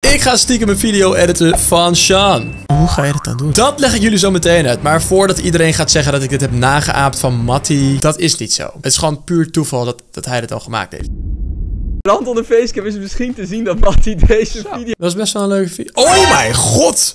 Ik ga stiekem een video editen van Sean. Hoe ga je dat dan doen? Dat leg ik jullie zo meteen uit. Maar voordat iedereen gaat zeggen dat ik dit heb nageaapt van Matty, dat is niet zo. Het is gewoon puur toeval dat, dat hij dit al gemaakt heeft. Rand onder facecam is misschien te zien dat Matty deze video... Dat is best wel een leuke video. Oh mijn god!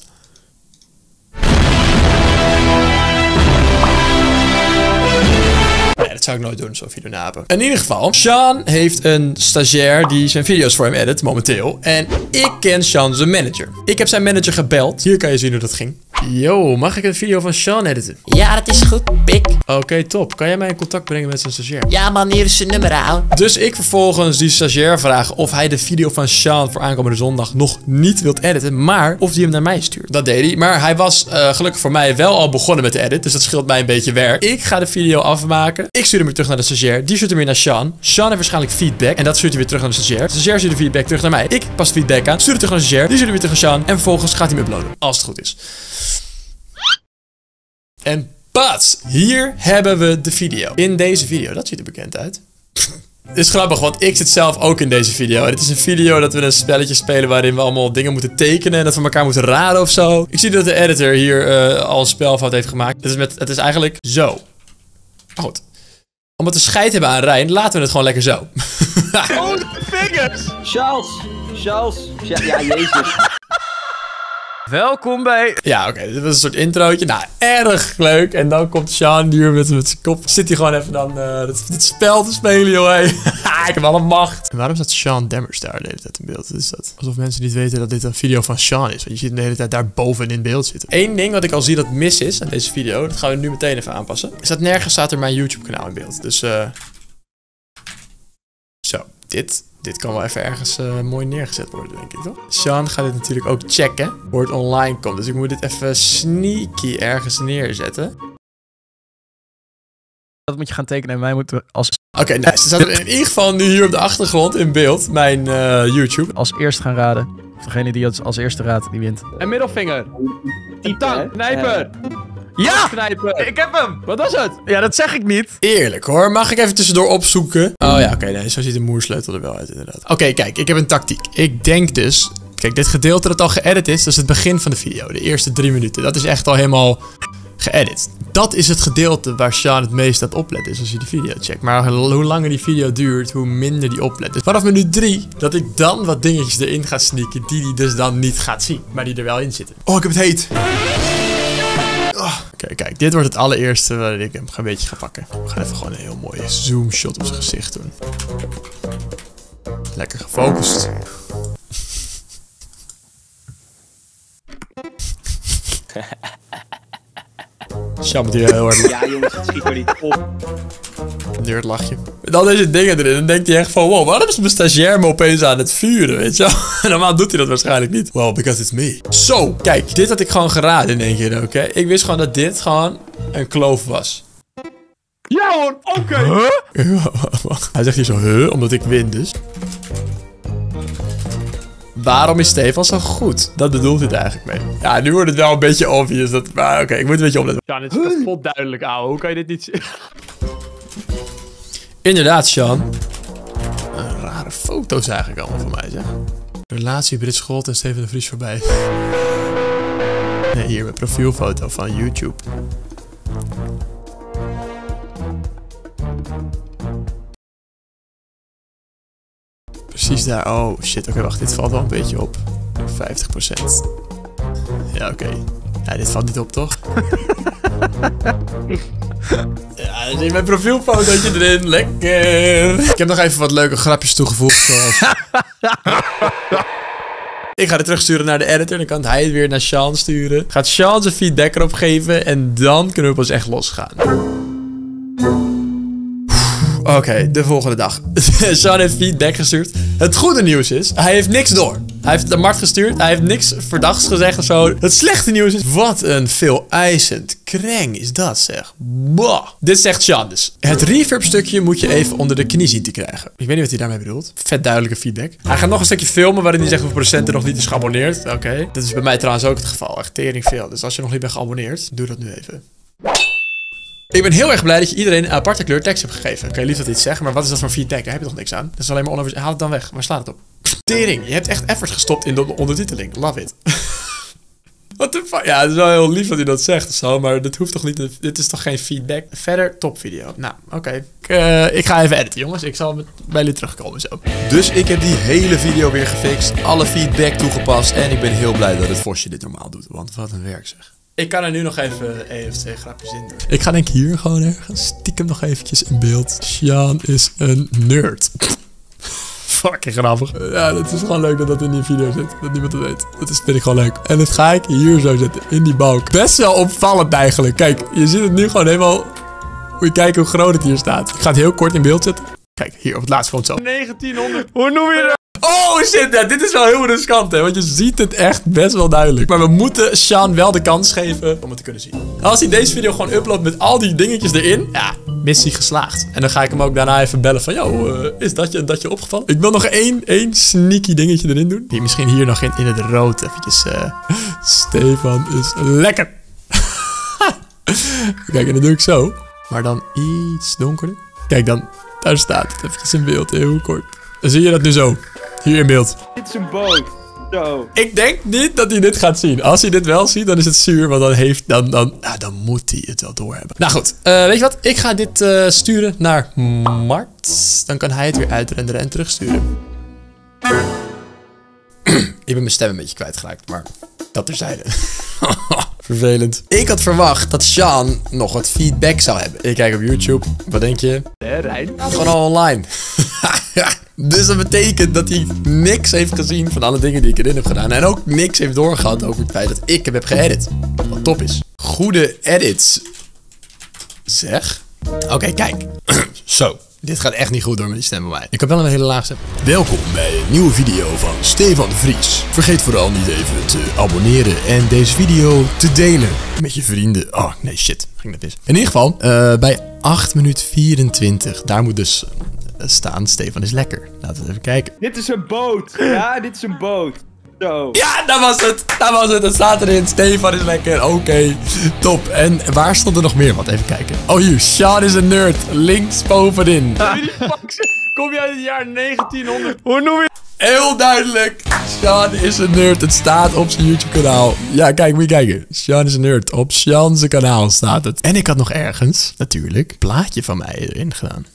Dat zou ik nooit doen, zo'n video napen. In ieder geval, Sean heeft een stagiair die zijn video's voor hem edit, momenteel. En ik ken Sean zijn manager. Ik heb zijn manager gebeld. Hier kan je zien hoe dat ging. Yo, mag ik een video van Sean editen? Ja, dat is goed, pik. Oké, top. Kan jij mij in contact brengen met zijn stagiair? Ja man, hier is zijn nummer, ouwe. Dus ik vervolgens die stagiair vragen of hij de video van Sean voor aankomende zondag nog niet wilt editen, maar of hij hem naar mij stuurt. Dat deed hij, maar hij was eh, gelukkig voor mij wel al begonnen met de edit, dus dat scheelt mij een beetje werk. Ik ga de video afmaken, ik stuur hem weer terug naar de stagiair, die stuurt hem weer naar Sean. Sean heeft waarschijnlijk feedback en dat stuurt hij weer terug naar de stagiair. De stagiair stuurt de feedback terug naar mij. Ik pas feedback aan, stuur het terug naar de stagiair, die stuurt hem weer terug naar Sean en vervolgens gaat hij hem uploaden, als het goed is. En pats, hier hebben we de video. In deze video, dat ziet er bekend uit. Het is grappig, want ik zit zelf ook in deze video. En het is een video dat we een spelletje spelen waarin we allemaal dingen moeten tekenen. En dat we elkaar moeten raden of zo. Ik zie dat de editor hier eh, al een spelfout heeft gemaakt. Het is, met, het is eigenlijk zo. Oh, goed. Om het te scheid hebben aan Rijn, laten we het gewoon lekker zo. Charles! Charles! Ja, ja jezus. Welkom bij... Ja, oké, dit was een soort introotje. Nou, erg leuk. En dan komt Sean hier met, met zijn kop. Zit hij gewoon even dan uh, dit, spel te spelen, joh. Hey. ik heb alle macht. En waarom staat Sean Demmers daar de hele tijd in beeld? Is dat? Alsof mensen niet weten dat dit een video van Sean is. Want je ziet hem de hele tijd daar boven in beeld zitten. Eén ding wat ik al zie dat mis is aan deze video. Dat gaan we nu meteen even aanpassen. Is dat nergens staat er mijn YouTube kanaal in beeld. Dus eh... Zo, dit dit kan wel even ergens uh, mooi neergezet worden, denk ik, toch? Sean gaat dit natuurlijk ook checken voor het online komt. Dus ik moet dit even sneaky ergens neerzetten. Dat moet je gaan tekenen en wij moeten als, Oké, okay, nice. Er staat er in ieder geval nu hier op de achtergrond in beeld mijn uh, YouTube. als eerst gaan raden. Of degene die het als eerste raadt, die wint. En middelvinger. Titan. Knijper. Ja! Ik heb hem! Wat was het? Ja, dat zeg ik niet. Eerlijk hoor. Mag ik even tussendoor opzoeken? Oh ja, oké. nee, zo ziet de moersleutel er wel uit inderdaad. Oké, kijk. Ik heb een tactiek. Ik denk dus... Kijk, dit gedeelte dat al geëdit is, dat is het begin van de video. De eerste drie minuten. Dat is echt al helemaal geëdit. Dat is het gedeelte waar Sean het meest aan het opletten is als je die video checkt. Maar hoe langer die video duurt, hoe minder die oplet. Dus vanaf minuut 3, dat ik dan wat dingetjes erin ga sneaken die hij dus dan niet gaat zien. Maar die er wel in zitten. Oh, ik heb het heet. Oh. Oké, kijk, dit wordt het allereerste waar ik hem een beetje ga pakken. We gaan even gewoon een heel mooie zoom shot op zijn gezicht doen. Lekker gefocust. Sjam die heel hard. Ja jongens, het schiet er niet op. Het lachje. Dan deze dingen erin. Dan denkt hij echt van, wow, waarom is mijn stagiair me opeens aan het vuren, weet je wel? Normaal doet hij dat waarschijnlijk niet. Well, because it's me. Zo, kijk, dit had ik gewoon geraden in één keer, oké? Ik wist gewoon dat dit gewoon een kloof was. Ja hoor, oké. Huh? Hij zegt hier zo, huh? Omdat ik win dus. Waarom is Stefan zo goed? Dat bedoelt hij eigenlijk mee. Ja, nu wordt het wel een beetje obvious. Dat, maar oké, ik moet een beetje opletten. Ja, dit is kapot duidelijk, ouwe. Hoe kan je dit niet zien? Inderdaad, Sean. Een rare foto's eigenlijk allemaal van mij, zeg. Relatie Brits Scholt en Steven de Vries voorbij. Nee, hier mijn profielfoto van YouTube. Precies daar. Oh shit, oké, wacht. Dit valt wel een beetje op. 50%. Ja, oké. Ja, dit valt niet op, toch? ja, mijn profielfotootje erin. Lekker. Ik heb nog even wat leuke grapjes toegevoegd. Zoals... Ik ga het terugsturen naar de editor. Dan kan hij het weer naar Sean sturen. Gaat Sean zijn feedback erop geven. En dan kunnen we pas echt losgaan. Oké, okay, de volgende dag. Sean heeft feedback gestuurd. Het goede nieuws is, hij heeft niks door. Hij heeft de markt gestuurd. Hij heeft niks verdachts gezegd of zo. Het slechte nieuws is, wat een veel eisend kreng is dat zeg. Bah. Dit zegt Sean dus. Het reverb stukje moet je even onder de knie zien te krijgen. Ik weet niet wat hij daarmee bedoelt. Vet duidelijke feedback. Hij gaat nog een stukje filmen waarin hij zegt hoeveel procent er nog niet is geabonneerd. Oké. Okay. Dat is bij mij trouwens ook het geval. Echt tering veel. Dus als je nog niet bent geabonneerd, doe dat nu even. Ik ben heel erg blij dat je iedereen een aparte kleur tekst hebt gegeven. Kan je lief dat iets zeggen, maar wat is dat voor feedback? Daar heb je toch niks aan? Dat is alleen maar onover... Haal het dan weg. Waar slaat het op? Tering, je hebt echt effort gestopt in de ondertiteling. Love it. What the fuck? Ja, het is wel heel lief dat hij dat zegt of zo, maar dit hoeft toch niet... Dit is toch geen feedback? Verder, top video. Nou, oké. Ik, eh, ik ga even editen, jongens. Ik zal met- bij jullie terugkomen zo. Dus ik heb die hele video weer gefixt, alle feedback toegepast en ik ben heel blij dat het Vosje dit normaal doet. Want wat een werk zeg. Ik kan er nu nog even één of twee grapjes in doen. Ik ga denk ik hier gewoon ergens stiekem nog eventjes in beeld. Sjaan is een nerd. Fucking grappig. Ja, het is gewoon leuk dat dat in die video zit. Dat niemand het weet. Dat is, vind ik gewoon leuk. En dat ga ik hier zo zetten. In die balk. Best wel opvallend eigenlijk. Kijk, je ziet het nu gewoon helemaal... Moet je kijken hoe groot het hier staat. Ik ga het heel kort in beeld zetten. Kijk, hier op het laatste zo. 1900. Hoe noem je dat? Oh shit, ja, dit is wel heel riskant, hè. Want je ziet het echt best wel duidelijk. Maar we moeten Sean wel de kans geven om het te kunnen zien. Als hij deze video gewoon uploadt met al die dingetjes erin, ja, missie geslaagd. En dan ga ik hem ook daarna even bellen van, yo, eh, is dat je, dat je opgevallen? Ik wil nog één, één sneaky dingetje erin doen. Die misschien hier nog in, in het rood eventjes. eh, Stefan is lekker. Kijk, en dat doe ik zo. Maar dan iets donkerder. Kijk dan, daar staat het eventjes in beeld, heel kort. Dan zie je dat nu zo. Hier in beeld. Dit is een boot. Ik denk niet dat hij dit gaat zien. Als hij dit wel ziet, dan is het zuur. Want dan, heeft, dan, dan, dan moet hij het wel doorhebben. Nou goed, eh, weet je wat? Ik ga dit eh, sturen naar Mart. Dan kan hij het weer uitrenderen en terugsturen. Ik ben mijn stem een beetje kwijtgeraakt, maar dat terzijde. Vervelend. Ik had verwacht dat Sean nog wat feedback zou hebben. Ik kijk op YouTube. Wat denk je? Gewoon al online. dus dat betekent dat hij niks heeft gezien van alle dingen die ik erin heb gedaan. En ook niks heeft doorgehad over het feit dat ik hem heb geëdit. Wat top is. Goede edits. Zeg. Oké, kijk. Zo. Dit gaat echt niet goed door met die stem bij mij. Ik heb wel een hele laag stem. Welkom bij een nieuwe video van Stefan de Vries. Vergeet vooral niet even te abonneren en deze video te delen met je vrienden. Oh, nee, shit. Ging net mis. In ieder geval, eh, bij 8 minuten 24, daar moet dus eh, staan Stefan is lekker. Laten we even kijken. Dit is een boot. Ja, dit is een boot. Zo. Ja, dat was het. Dat was het. Het staat erin. Stefan is lekker. Oké, top. En waar stond er nog meer? Wat even kijken. Oh, hier. Sean is een nerd. Links bovenin. Kom je uit het jaar 1900? Hoe noem je Heel duidelijk. Sean is een nerd. Het staat op zijn YouTube kanaal. Ja, kijk, moet je kijken. Sean is een nerd. Op Sean zijn kanaal staat het. En ik had nog ergens, natuurlijk, een plaatje van mij erin gedaan.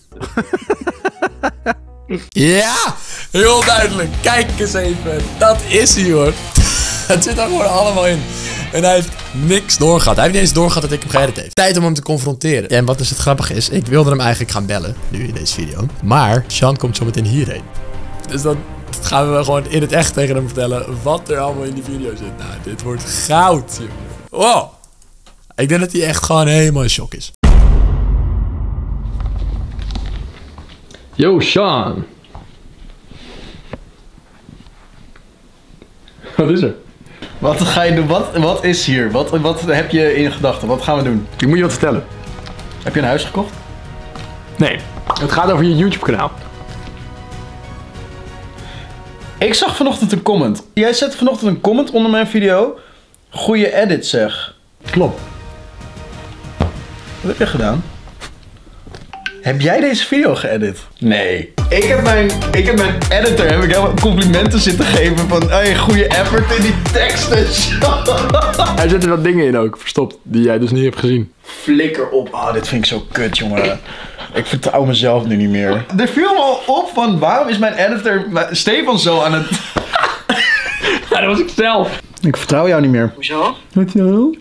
ja, heel duidelijk. Kijk eens even. Dat is hij hoor. Het zit er gewoon allemaal in. En hij heeft niks doorgehad. Hij heeft niet eens doorgehad dat ik hem geëdit heeft. Tijd om hem te confronteren. En wat dus het grappige is, ik wilde hem eigenlijk gaan bellen, nu in deze video. Maar Sean komt zo meteen hierheen. Dus dan gaan we gewoon in het echt tegen hem vertellen wat er allemaal in die video zit. Nou, dit wordt goud, jongen. Wow. Ik denk dat hij echt gewoon helemaal in shock is. Yo, Sean. Wat is er? Wat ga je doen? Wat, wat is hier? Wat, wat heb je in gedachten? Wat gaan we doen? Ik moet je wat vertellen. Heb je een huis gekocht? Nee, het gaat over je YouTube-kanaal. Ik zag vanochtend een comment. Jij zette vanochtend een comment onder mijn video. Goeie edit zeg. Klopt. Wat heb je gedaan? Heb jij deze video geëdit? Nee. Ik heb mijn, ik heb mijn editor heb ik helemaal complimenten zitten geven van hey, goede effort in die teksten. Er zitten wat dingen in ook, verstopt, die jij dus niet hebt gezien. Flikker op. Ah, dit vind ik zo kut, jongen. Ik vertrouw mezelf nu niet meer. Er viel me al op van waarom is mijn editor Stefan zo aan het... Ja, dat was ik zelf. Ik vertrouw jou niet meer. Hoezo? Wat jou?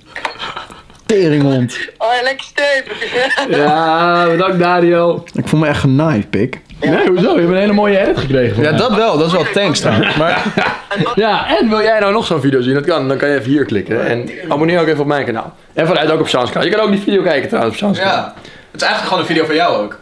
Teringhond. Oh, lekker stevig. Ja, bedankt Dario. Ik voel me echt genaaid, pik. Nee, hoezo? Je hebt een hele mooie edit gekregen. Ja, mij. dat wel. Dat is wel thanks trouwens. Maar Ja, en wil jij nou nog zo'n video zien? Dat kan. Dan kan je even hier klikken. En abonneer ook even op mijn kanaal. En vanuit ook op Sean's kanaal. Je kan ook die video kijken trouwens op Sean's kanaal. ja, het is eigenlijk gewoon een video van jou ook.